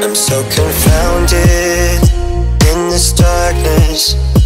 I'm so confounded in this darkness.